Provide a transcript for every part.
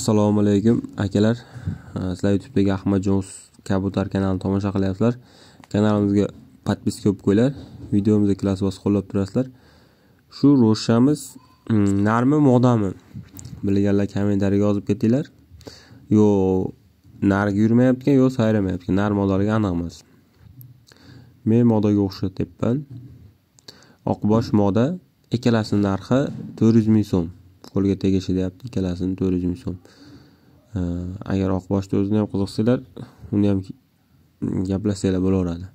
Assalomu alaykum akalar. Sizlar YouTube'dagi ahmad Ahmadjon Kabutar kanalini tomosha qilyapsizlar. Kanalimizga podpiska qilib qo'yinglar. Videomizni klass bosib qo'llab turasizlar. Shu ro'shamiz mm, narmi modami? Bilganlar kommentariyga yozib ketinglar. Yo narga yurmayapti ekan, yo sayramayapti ekan. Nar modaliga aniq emas. Men modaga o'xshatyapman. Oqbosh moda ikkalasining narxi 400 ming so'm. Qo'lga tegishi deyapti ikkalasini to'rt yuz ming so'm agar oqboshni o'zini ham qiziqsanglar uni ham gaplashsanglar bo'laveradi.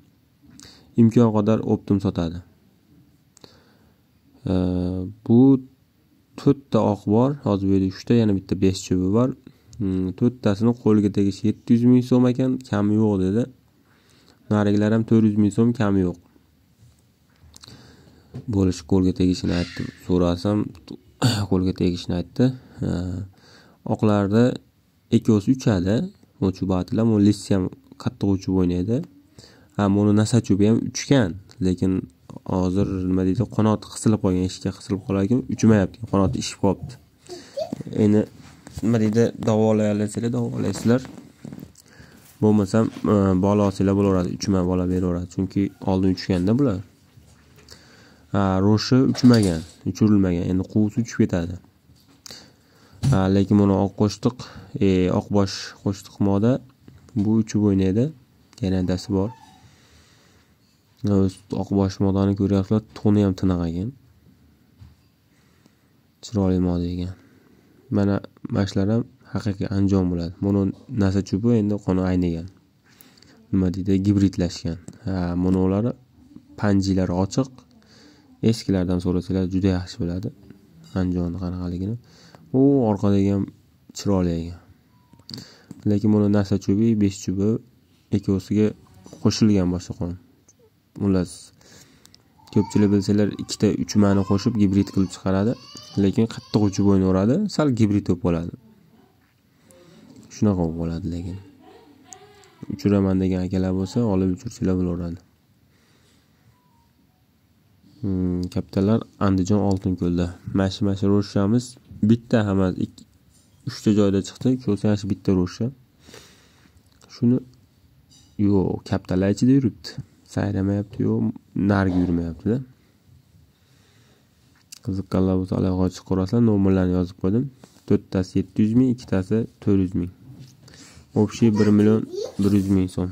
Imkon qadar optim sotadi. Bu to'rtta oq bor hozir bu yerda uchta yana bitta besh chubi bor. To'rttasini qo'lga tegishi yetti yuz ming so'm ekan kami yo'q dedi. Narigilar ham to'rt yuz ming so'm kami yo'q. Bo'lishi qo'lga tegishini aytdim. So'rasam qo'lga tegishini aytdi. Oqlarni ikkovsi uchadi. Uchib lissi ham qattiq uchib o'ynaydi. Ha nasachubi ham uchgan lekin hozir nima deydi qanoti qisilib qolgan eshikka qisilib qolar ekan uchmayapti qanoti ishib qolibdi. Endi nima deydi davolayolsanglar davolaysizlar bo'lmasam e, bola olsanglar bo'laveradi uchma bola beraveradi chunki oldin uchganda bular. Ro'shi uchmagan uchirilmagan endi quvisi uchib ketadi. Lekin buni oq qo'shtiq e, oqbosh qo'shtiq moda bu uchib o'ynaydi. Yanadasi bor. Oqbosh modani ko'ryapsizlar to'ni ham tiniq ekan chiroyli moda ekan. Mana mana shular ham haqiqiy anjom bo'ladi. Buni nasa chubi endi qoni aynigan. Nima deydi? Gibridlashgan. Monolari panjilari ochiq. Eskilardan so'rasanglar juda yaxshi biladi. Anjonni qanaqaligini u orqadagi ham chiroyli ekan lekin buni narsa chubi besh chubi ikkovsiga qo'shilgan boshaqon xullas ko'pchilik bilsanglar ikkita uchmani qo'shib gibrid qilib chiqaradi lekin qattiq uchib o'ynaveradi sal gibrid bo'lib qoladi shunaqa bo'lib qoladi lekin. Uchiraman degan akalar bo'lsa olib uchirsanglar bo'laveradi. Hmm, kapitallar andijon oltinko'lda. Mashi mashi ro'shamiz bitta hammasi uchta joyda chiqdi. Ko'rsa shu bitta ro'sha shuni yo'q kaptalar ichida yuribdi. Sayramayapti yo'q nariga yurmayaptida. Qiziqqanlar bo'lsa aloqaga chiqib ko'rasizlar nomerlarni yozib qo'ydim. To'rttasi yetti yuz ming ikkitasi to'rt yuz ming. Общий bir million bir yuz ming so'm.